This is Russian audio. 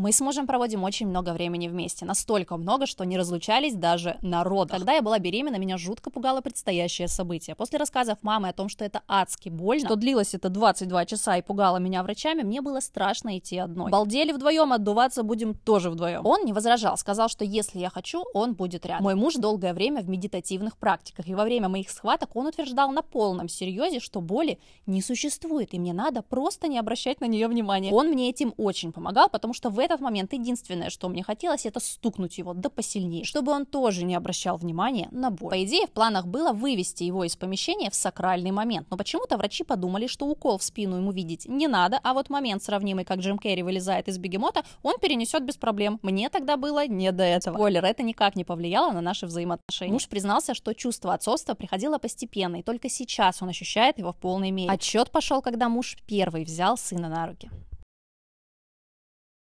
Мы с мужем проводим очень много времени вместе, настолько много, что не разлучались даже на родах. Когда я была беременна, меня жутко пугало предстоящее событие. После рассказов мамы о том, что это адски больно, что длилось это 22 часа и пугало меня врачами, мне было страшно идти одной. Балдели вдвоем, отдуваться будем тоже вдвоем. Он не возражал, сказал, что если я хочу, он будет рядом. Мой муж долгое время в медитативных практиках, и во время моих схваток он утверждал на полном серьезе, что боли не существует, и мне надо просто не обращать на нее внимания. Он мне этим очень помогал, потому что в этот момент единственное, что мне хотелось, это стукнуть его да посильнее, чтобы он тоже не обращал внимания на боль. По идее, в планах было вывести его из помещения в сакральный момент, но почему-то врачи подумали, что укол в спину ему видеть не надо, а вот момент, сравнимый, как Джим Керри вылезает из бегемота, он перенесет без проблем. Мне тогда было не до этого. Спойлер, это никак не повлияло на наши взаимоотношения. Муж признался, что чувство отцовства приходило постепенно, и только сейчас он ощущает его в полной мере. Отчет пошел, когда муж первый взял сына на руки.